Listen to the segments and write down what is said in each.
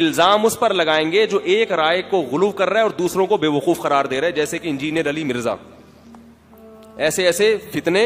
इल्ज़ाम उस पर लगाएँगे जो एक राय को गुलू कर रहा है और दूसरों को बेवकूफ़ करार दे रहा है, जैसे कि इंजीनियर अली मिर्ज़ा। ऐसे ऐसे फितने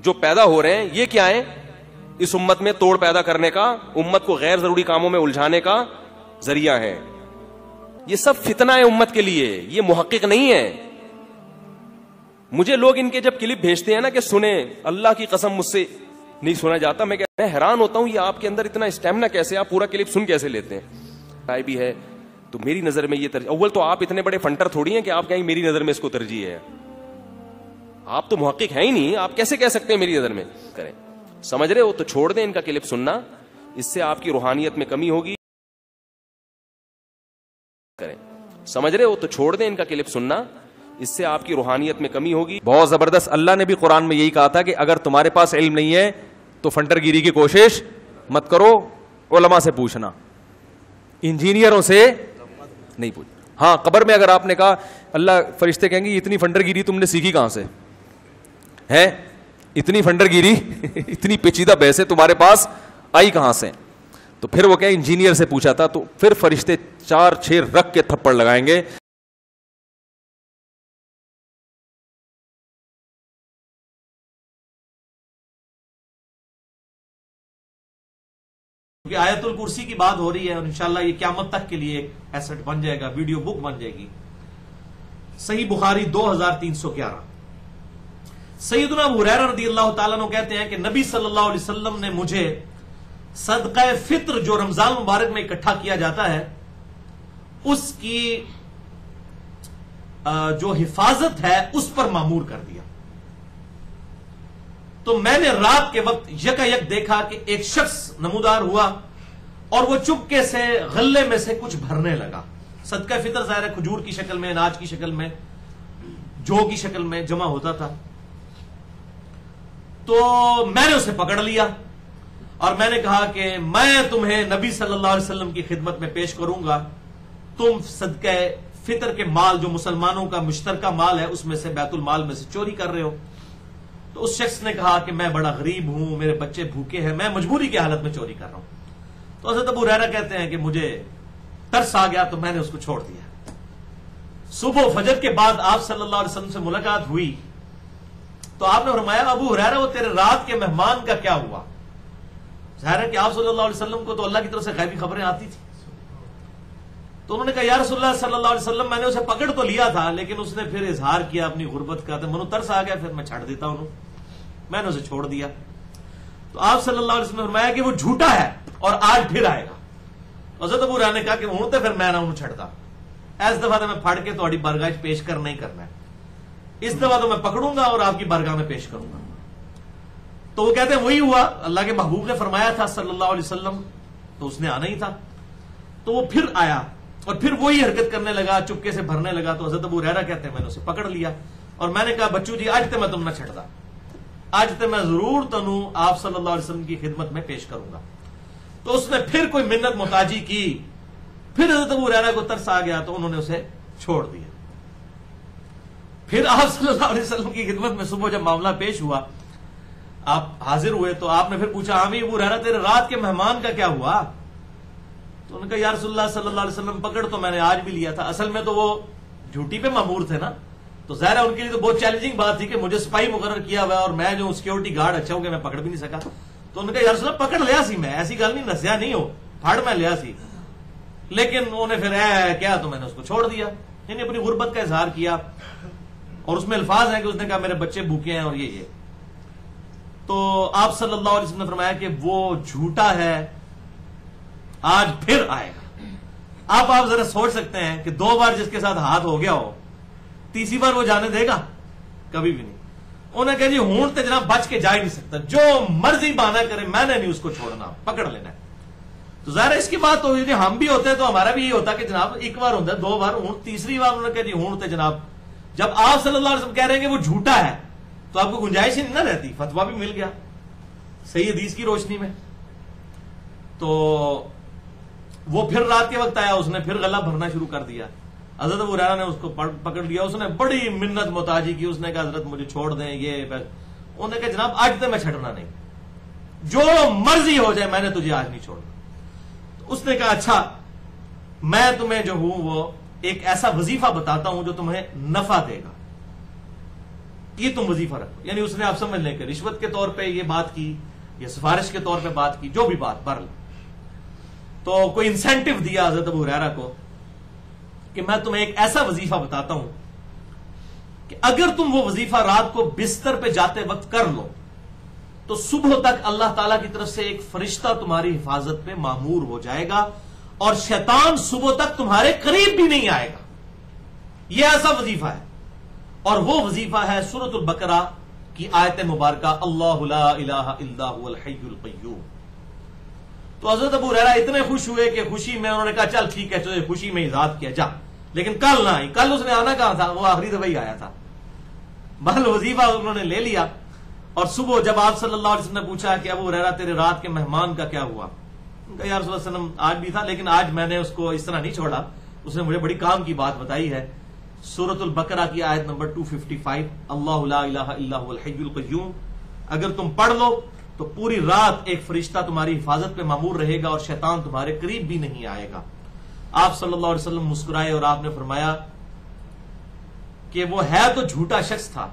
जो पैदा हो रहे हैं, ये क्या है? इस उम्मत में तोड़ पैदा करने का, उम्मत को गैर ज़रूरी कामों में उलझाने का ज़रिया है। ये सब फितना है उम्मत के लिए, ये मुहक्क नहीं है। मुझे लोग इनके जब क्लिप भेजते हैं ना कि सुने, अल्लाह की कसम मुझसे नहीं सुना जाता, मैं मैं हैरान होता हूँ, ये आपके अंदर इतना स्टेमिना कैसे आप पूरा क्लिप सुन कैसे लेते हैं? राय भी है। तो मेरी नज़र में ये तरजीह अव्वल तो आप इतने बड़े फंटर थोड़ी हैं कि आप कहें मेरी नज़र में इसको तरजीह है। आप तो मुहक्क है ही नहीं, आप कैसे कह सकते हैं मेरी नज़र में? करें। समझ रहे हो? तो छोड़ दें इनका क्लिप सुनना। इससे आपकी रूहानियत में कमी होगी। करें। समझ रहे हो? तो छोड़ दें इनका क्लिप सुनना। इससे आपकी रूहानियत में कमी होगी। बहुत ज़बरदस्त। अल्लाह ने भी कुरान में यही कहा था कि अगर तुम्हारे पास इल्म नहीं है तो फंटरगिरी की कोशिश मत करो ओलमा से पूछना। इंजीनियरों से नहीं पूछ। हाँ कबर में अगर आपने कहा अल्लाह फरिश्ते कहेंगे इतनी फंडरगिरी तुमने सीखी कहाँ से? है? इतनी फंडरगिरी इतनी पेचीदा बहसे तुम्हारे पास आई कहाँ से? तो फिर वो क्या इंजीनियर से पूछा था तो फिर फरिश्ते चार छह रख के थप्पड़ लगाएँगे। क्योंकि आयतुल कुर्सी की बात हो रही है और इंशाल्लाह ये क्यामत तक के लिए एसेट बन जाएगा, वीडियो बुक बन जाएगी। सही बुखारी 2311 सईदुना हुरैरा रदी अल्लाह तला कहते हैं कि नबी सल्लल्लाहु अलैहि वसल्लम ने मुझे सदका फित्र जो रमज़ान मुबारक में इकट्ठा किया जाता है, उसकी जो हिफाजत है, उस पर मामूर कर दिया। तो मैंने रात के वक्त यकायक देखा कि एक शख्स नमूदार हुआ और वो चुपके से गले में से कुछ भरने लगा। सदका फितर ज़ाहिर है, खजूर की शक्ल में, अनाज की शक्ल में, जो की शक्ल में जमा होता था। तो मैंने उसे पकड़ लिया और मैंने कहा कि मैं तुम्हें नबी सल्लल्लाहु अलैहि वसल्लम की खिदमत में पेश करूँगा। तुम सदका फितर के माल, जो मुसलमानों का मुश्तर माल है, उसमें से बैतुल माल में से चोरी कर रहे हो। तो उस शख्स ने कहा कि मैं बड़ा गरीब हूँ, मेरे बच्चे भूखे हैं, मैं मजबूरी की हालत में चोरी कर रहा हूँ। तो हज़रत अबू रहरा कहते हैं कि मुझे तरस आ गया तो मैंने उसको छोड़ दिया। सुबह फजर के बाद आप सल्लल्लाहु अलैहि वसल्लम से मुलाकात हुई। तो आपने फरमाया, अबू हुरैरा, वो तेरे रात के मेहमान का क्या हुआ? ज़ाहिर है कि आप सल्लल्लाहु अलैहि वसल्लम को तो अल्लाह की तरफ़ से गैबी खबरें आती थी। तो उन्होंने कहा यार सल्लल्लाहु अलैहि वसल्लम, मैंने उसे पकड़ तो लिया था, लेकिन उसने फिर इजहार किया अपनी गुर्बत का। तो मनो तरस आ गया, फिर मैं छाड़ देता हूँ मैंने उसे छोड़ दिया। तो आप सल्लल्लाहु अलैहि वसल्लम ने फरमाया कि वो झूठा है और आज फिर आएगा। हज़रत अबू ने कहा कि हूँ तो फिर मैं ना उन्हें छड़ता। इस दफ़ा तो मैं फड़ के थोड़ी बरगाह पेश कर नहीं करना है। इस दफ़ा तो मैं पकड़ूँगा और आपकी बरगाह में पेश करूँगा। तो वो कहते हैं, वही हुआ। अल्लाह के महबूब ने फरमाया था सल्लल्लाहु अलैहि वसल्लम। तो उसने आना ही था। तो वो फिर आया। और फिर वही हरकत करने लगा, चुपके से भरने लगा तो हज़रत अबू रहरा कहते हैं, मैंने उसे पकड़ लिया। और मैंने कहा, बच्चू जी, आज तो मैं तुम ना छड़ता आज तो मैं ज़रूर तनु आप सल्लल्लाहु अलैहि वसल्लम की खिदमत में पेश करूँगा। तो उसने फिर कोई मिन्नत मोताजी की। फिर हज़रत अबू रहरा को तरस आ गया तो उन्होंने उसे छोड़ दिया। फिर आप सल्लल्लाहु अलैहि वसल्लम की खिदमत में सुबह जब मामला पेश हुआ, आप हाजिर हुए तो आपने फिर पूछा हामी अबू रहरा तेरे रात के मेहमान का क्या हुआ? तो उनका यार, सल्लल्लाहु पकड़ तो मैंने, आज भी लिया था। असल में तो वो झूठी पे मामूर थे ना। तो ज़ाहिर है, उनके लिए तो बहुत चैलेंजिंग बात थी कि मुझे सिपाही मुकर किया हुआ और मैं जो सिक्योरिटी गार्ड अच्छा हूँ मैं पकड़ भी नहीं सका। तो उन्होंने कहा, यार पकड़ लिया सी मैं, ऐसी गल नहीं नसिया नहीं हो। फाड़ मैं लिया सी। लेकिन उन्होंने फिर है क्या तो मैंने उसको छोड़ दिया? यानी अपनी गुर्बत का इजहार किया। और उसमें अल्फाज है कि उसने कहा, मेरे बच्चे भूखे हैं और ये ये। तो आप वसल्लम ने फरमाया कि वो झूठा है आज फिर आएगा। आप आप जरा सोच सकते हैं कि दो बार जिसके साथ हाथ हो गया हो, तीसरी बार वो जाने देगा? कभी भी नहीं। उन्हें कहा जी, हूँ तो जनाब बच के जा ही नहीं सकता। जो मर्ज़ी बहाना करे, मैंने नहीं उसको छोड़ना। पकड़ लेना है। तो ज़ाहिर इसकी बात तो यदि हम भी होते हैं तो हमारा भी ये होता कि जनाब, एक बार होता है, दो बार, हूँ, तीसरी बार उन्होंने कहा जी, हूँ तो जनाब, जब आप वसल्लम कह रहे हैं कि वो झूठा है तो आपको गुंजाइश ही नहीं ना रहती? फतवा भी मिल गया। सही हदीस की रोशनी में। तो वो फिर रात के वक्त आया, उसने फिर गला भरना शुरू कर दिया। हज़रत बुराना ने उसको पकड़ लिया, उसने बड़ी मिन्नत मोताजी की, उसने कहा, हज़रत, मुझे छोड़ दें, ये उन्होंने कहा, जनाब, आज तो मैं छड़ना नहीं। जो मर्ज़ी हो जाए, मैंने तुझे आज नहीं छोड़ना। तो उसने कहा अच्छा मैं तुम्हें जो हूँ, वो एक ऐसा वजीफा बताता हूँ, जो तुम्हें नफा देगा। कि तुम वजीफा रखो। यानी उसने आप समझ लें कि रिश्वत के तौर पे ये बात की, या सिफारिश के तौर पे बात की, जो भी बात, बरल। तो कोई इंसेंटिव दिया हज़रत अबू हुरैरा को कि मैं तुम्हें एक ऐसा वजीफा बताता हूँ कि अगर तुम वो वजीफा रात को बिस्तर पे जाते वक्त कर लो तो सुबह तक अल्लाह ताला की तरफ़ से एक फरिश्ता तुम्हारी हिफाजत पे मामूर हो जाएगा और शैतान सुबह तक तुम्हारे करीब भी नहीं आएगा। यह ऐसा वजीफा है। और वो वजीफा है सूरत बकरा की आयत मुबारक अल्लाहम तो हज़रत अबू रहरा इतने खुश हुए कि खुशी में उन्होंने कहा, चल, ठीक है, तुझे खुशी में इजाद किया, जा। लेकिन कल ना आई। कल उसने आना कहा था? वो आखिरी दवाई आया था। बहल वजीफा उन्होंने ले लिया और सुबह जब आप सल्लल्लाहु अलैहि वसल्लम ने पूछा कि, अबू रहरा तेरे रात के मेहमान का क्या हुआ? उनका यार वसल्लम, आज भी था, लेकिन आज मैंने उसको इस तरह नहीं छोड़ा। उसने मुझे बड़ी काम की बात बताई है। सूरतुल बकरा की आयत नंबर 255 अल्लाह अगर तुम पढ़ लो तो पूरी रात एक फरिश्ता तुम्हारी हिफाजत पे मामूर रहेगा और शैतान तुम्हारे करीब भी नहीं आएगा। आप सल्लल्लाहु अलैहि वसल्लम मुस्कुराए और आपने फरमाया कि वो है तो झूठा शख्स था,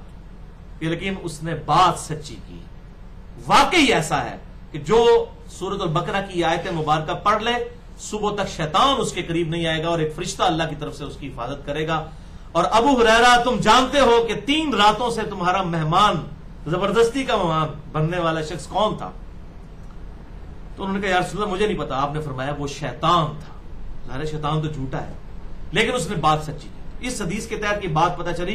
लेकिन उसने बात सच्ची की। वाकई ऐसा है कि जो सूरत और बकरा की आयत मुबारक पढ़ ले, सुबह तक शैतान उसके करीब नहीं आएगा और एक फरिश्ता अल्लाह की तरफ़ से उसकी हिफाजत करेगा। और अबू हुरैरा, तुम जानते हो कि तीन रातों से तुम्हारा मेहमान ज़बरदस्ती का मेहमान बनने वाला शख्स कौन था? तो उन्होंने कहा, यार मुझे नहीं पता। आपने फरमाया वो शैतान था। ज़ाहिर शैतान तो झूठा है। लेकिन उसने बात सच्ची इस हदीस के तहत की बात पता चली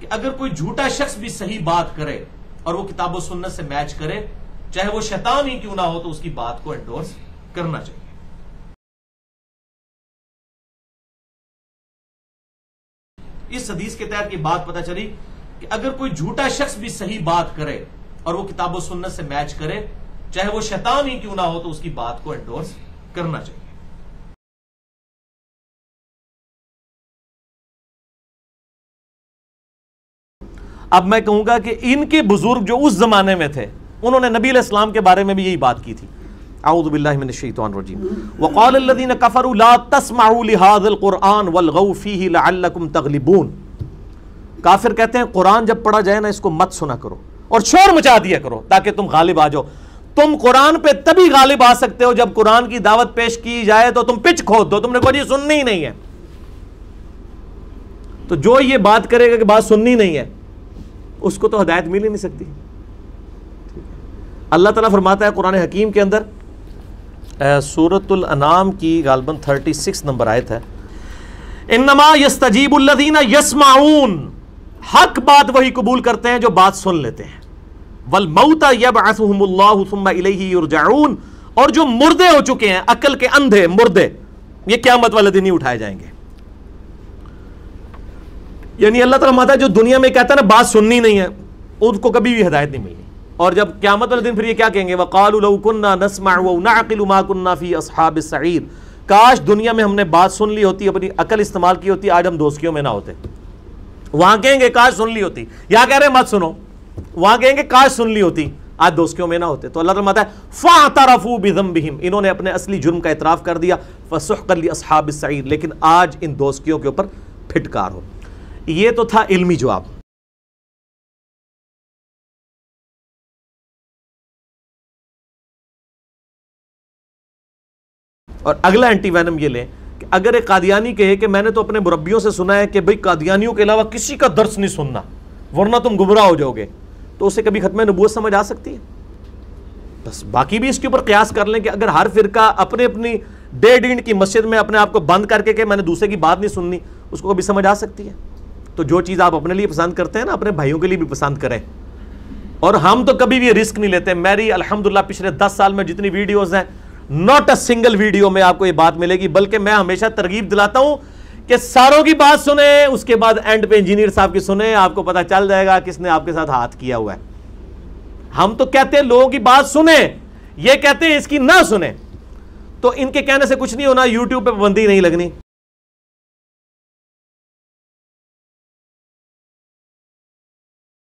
कि अगर कोई झूठा शख्स भी सही बात करे और वो किताबों सुन्नत से मैच करे, चाहे वो शैतान ही क्यों ना हो तो उसकी बात को एंडोर्स करना चाहिए। इस हदीस के तहत की बात पता चली कि अगर कोई झूठा शख्स भी सही बात करे और वो किताबों सुन्नत से मैच करे, चाहे वो शैतान ही क्यों ना हो तो उसकी बात को एंडोर्स करना चाहिए। अब मैं कहूँगा कि इनके बुज़ुर्ग जो उस जमाने में थे, उन्होंने नबी इस्लाम के बारे में भी यही बात की थी। काफिर कहते हैं, कुरान जब पढ़ा जाए ना, इसको मत सुना करो और शोर मचा दिया करो ताकि तुम गालिब आ जाओ। तुम कुरान पे तभी गालिब आ सकते हो जब कुरान की दावत पेश की जाए तो तुम पिच खोद दो, तुमने कोई सुननी ही नहीं है। तो जो ये बात करेगा कि बात सुननी नहीं है, उसको तो हदायत मिल ही नहीं सकती। अल्लाह ताला फरमाता है कुरान हकीम के अंदर सूरतुल अनाम की गालबन 36 नंबर आयत है। इनमा यस्तजीबुल्लदीना यसमाउन हक बात वही कबूल करते हैं जो बात सुन लेते हैं। वल मऊता यबअसहुमुल्लाहुम्मा और जो मुर्दे हो चुके हैं, अकल के अंधे मुर्दे, ये क्यामत वाले दिन ही उठाए जाएँगे। यानी अल्लाह तला माता जो दुनिया में कहता है ना, बात सुननी नहीं है, उनको कभी भी हिदायत नहीं मिली और जब क्यामत वाले दिन फिर ये क्या कहेंगे? काश दुनिया में हमने बात सुन ली होती, अपनी अकल इस्तेमाल की होती, आज हम दोस्तियों में ना होते। वहाँ कहेंगे काश सुन ली होती। यहाँ कह रहे मत सुनो। वहाँ कहेंगे काश सुन ली होती। आज दोस्तियों में ना होते। तो अल्लाह माता है, फ़ातरफू बिजम्बिहिम इन्होंने अपने असली जुर्म का इतराफ़ कर दिया फसुहकली असहाब सईर लेकिन आज इन दोस्तियों के ऊपर फिटकार हो। ये तो था इल्मी जवाब। और अगला एंटी वैनम ये लें अगर एक कादियानी कहे कि मैंने तो अपने मुरब्बियों से सुना है कि भाई कादियानियों के अलावा किसी का दर्श नहीं सुनना, वरना तुम गुमराह हो जाओगे। तो उसे कभी खत्म नबूत समझ आ सकती है? बस बाकी भी इसके ऊपर कयास कर लें कि अगर हर फिरका अपने अपनी डेढ़ इंड की मस्जिद में अपने आप को बंद करके कि मैंने दूसरे की बात नहीं सुननी, उसको कभी समझ आ सकती है? तो जो चीज़ आप अपने लिए पसंद करते हैं ना, अपने भाइयों के लिए भी पसंद करें। और हम तो कभी भी रिस्क नहीं लेते। मेरी, अल्हम्दुलिल्लाह, पिछले दस साल में जितनी वीडियोज़ हैं नॉट अ सिंगल वीडियो में आपको ये बात मिलेगी, बल्कि मैं हमेशा तरगीब दिलाता हूँ कि सारों की बात सुने, उसके बाद एंड पे इंजीनियर साहब की सुने, आपको पता चल जाएगा किसने आपके साथ हाथ किया हुआ है। हम तो कहते हैं लोगों की बात सुने, ये कहते हैं इसकी ना सुने। तो इनके कहने से कुछ नहीं होना यूट्यूब पर पाबंदी नहीं लगनी।